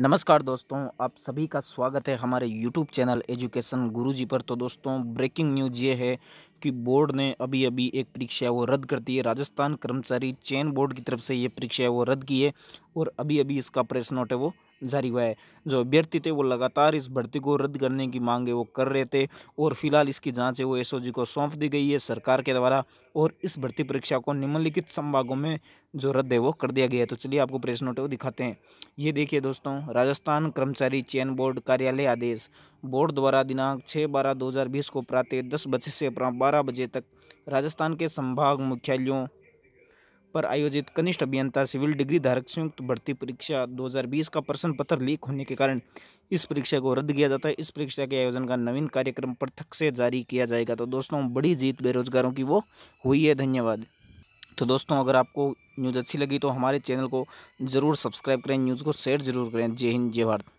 नमस्कार दोस्तों, आप सभी का स्वागत है हमारे यूट्यूब चैनल एजुकेशन गुरुजी पर। तो दोस्तों ब्रेकिंग न्यूज़ ये है कि बोर्ड ने अभी अभी एक परीक्षा वो रद्द कर दी है। राजस्थान कर्मचारी चयन बोर्ड की तरफ़ से ये परीक्षा वो रद्द की है और अभी अभी इसका प्रेस नोट है वो जारी हुआ है। जो अभ्यर्थी थे वो लगातार इस भर्ती को रद्द करने की मांगे वो कर रहे थे और फ़िलहाल इसकी जाँच है, वो एसओजी को सौंप दी गई है सरकार के द्वारा और इस भर्ती परीक्षा को निम्नलिखित संभागों में जो रद्द है वो कर दिया गया है। तो चलिए आपको प्रेस नोट है वो दिखाते हैं। ये देखिए दोस्तों, राजस्थान कर्मचारी चयन बोर्ड कार्यालय आदेश। बोर्ड द्वारा दिनांक छः बारह दो हज़ार बीस को प्रातः दस बजे से बारह बजे तक राजस्थान के संभाग मुख्यालयों पर आयोजित कनिष्ठ अभियंता, सिविल डिग्री धारक संयुक्त भर्ती परीक्षा 2020 का प्रश्न पत्र लीक होने के कारण इस परीक्षा को रद्द किया जाता है। इस परीक्षा के आयोजन का नवीन कार्यक्रम पृथक से जारी किया जाएगा। तो दोस्तों, बड़ी जीत बेरोजगारों की वो हुई है। धन्यवाद। तो दोस्तों, अगर आपको न्यूज़ अच्छी लगी तो हमारे चैनल को ज़रूर सब्सक्राइब करें, न्यूज़ को शेयर ज़रूर करें। जय हिंद, जय भारत।